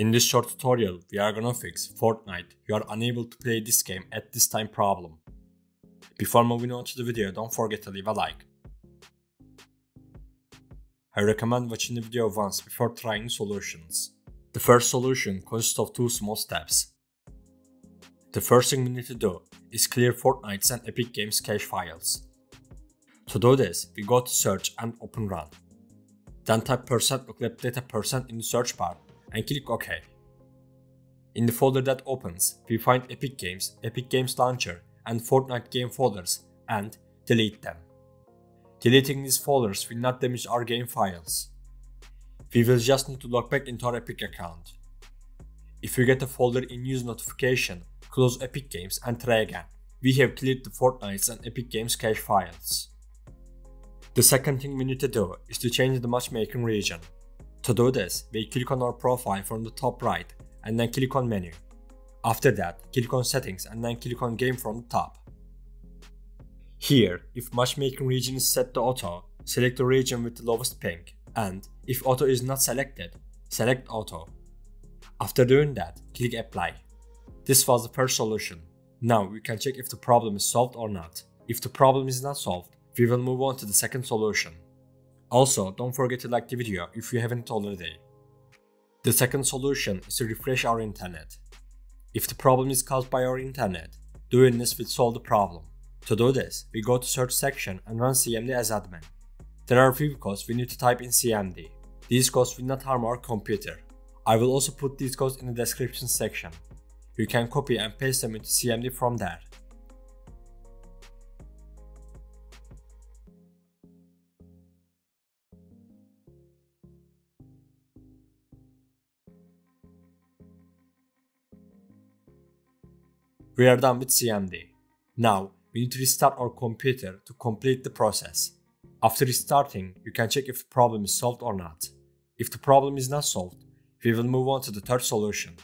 In this short tutorial, we are gonna fix Fortnite you are unable to play this game at this time problem. Before moving on to the video, don't forget to leave a like. I recommend watching the video once before trying solutions. The first solution consists of two small steps. The first thing we need to do is clear Fortnite's and Epic Games cache files. To do this, we go to search and open run. Then type percent %look data percent in the search bar and click OK. In the folder that opens, we find Epic Games, Epic Games Launcher, and Fortnite game folders and delete them. Deleting these folders will not damage our game files. We will just need to log back into our Epic account. If you get a folder in use notification, close Epic Games and try again. We have cleared the Fortnite's and Epic Games cache files. The second thing we need to do is to change the matchmaking region. To do this, we click on our profile from the top right and then click on menu. After that, click on settings and then click on game from the top. Here, if matchmaking region is set to auto, select the region with the lowest ping and if auto is not selected, select auto. After doing that, click apply. This was the first solution. Now we can check if the problem is solved or not. If the problem is not solved, we will move on to the second solution. Also, don't forget to like the video if you haven't already. The second solution is to refresh our internet. If the problem is caused by our internet, doing this will solve the problem. To do this, we go to search section and run cmd as admin. There are a few codes we need to type in cmd. These codes will not harm our computer. I will also put these codes in the description section. You can copy and paste them into cmd from there. We are done with CMD. Now, we need to restart our computer to complete the process. After restarting, you can check if the problem is solved or not. If the problem is not solved, we will move on to the third solution.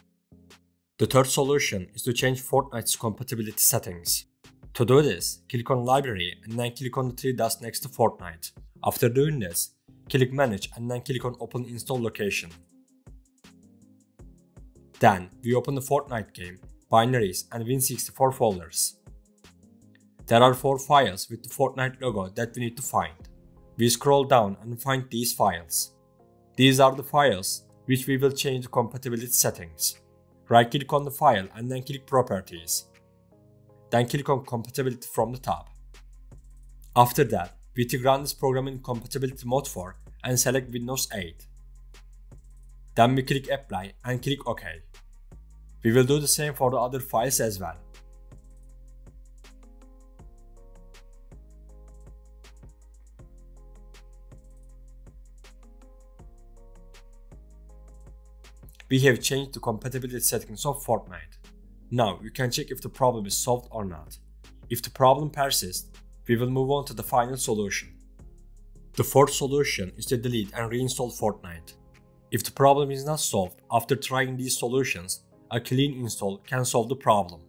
The third solution is to change Fortnite's compatibility settings. To do this, click on Library and then click on the three dots next to Fortnite. After doing this, click Manage and then click on Open Install Location. Then, we open the Fortnite game binaries, and Win64 folders. There are 4 files with the Fortnite logo that we need to find. We scroll down and find these files. These are the files which we will change the compatibility settings. Right click on the file and then click Properties. Then click on Compatibility from the top. After that, we to run this program in compatibility mode 4 and select Windows 8. Then we click Apply and click OK. We will do the same for the other files as well. We have changed the compatibility settings of Fortnite. Now you can check if the problem is solved or not. If the problem persists, we will move on to the final solution. The fourth solution is to delete and reinstall Fortnite. If the problem is not solved after trying these solutions, a clean install can solve the problem.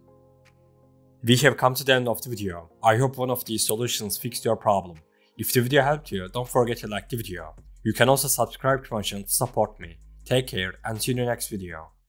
We have come to the end of the video. I hope one of these solutions fixed your problem. If the video helped you, don't forget to like the video. You can also subscribe to my channel to support me. Take care and see you in the next video.